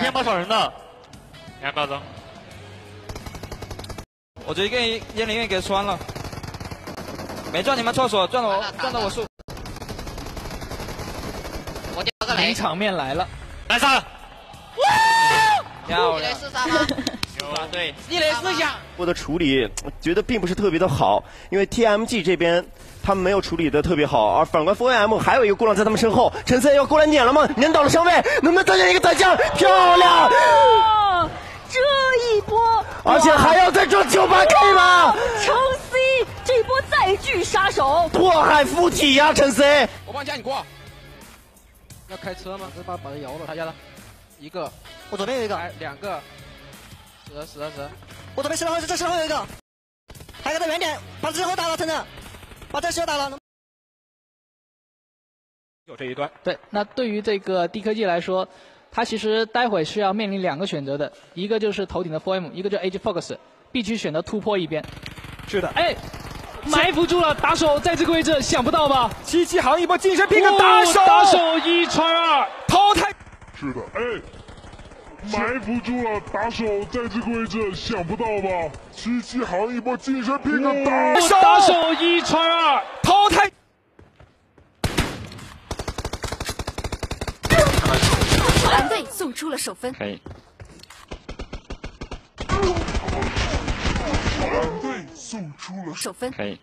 两把少人的，两秒钟。我直接给烟灵院给穿了，没撞你们厕所，撞了我撞到我树。我掉个雷，场面来了，来上，漂亮，雷是杀吗？对，一雷四响，我的处理觉得并不是特别的好，因为 TMG 这边他们没有处理的特别好，而反观 4AM 还有一个孤狼在他们身后，陈森要过来撵了吗？撵倒了上位，能不能再见一个单枪？漂亮！啊，这一波，而且还要再赚九八 K 吗？陈 C 这波再聚杀手，迫害附体呀，陈 C！我帮你加你过。要开车吗？这把把他摇了，他压了，一个，我左边有一个，哎，两个，死了死了死了，我左边石头，这身后有一个，还有个在远点，把石头打了，真的，把这石头打了。有这一段。对，那对于这个低科技来说，他其实待会是要面临两个选择的，一个就是头顶的 form，一个就是 Age Fox，必须选择突破一边。是的，哎，埋伏住了，打手在这个位置，想不到吧？七七行一波近身 pick 打手，打手一穿二，淘汰。是的，哎，埋伏住了，打手在这个位置，想不到吧？七七行一波近身 pick 打手，打手一穿二，淘汰。蓝队送出了首分。可以。团队送出了首分。可以。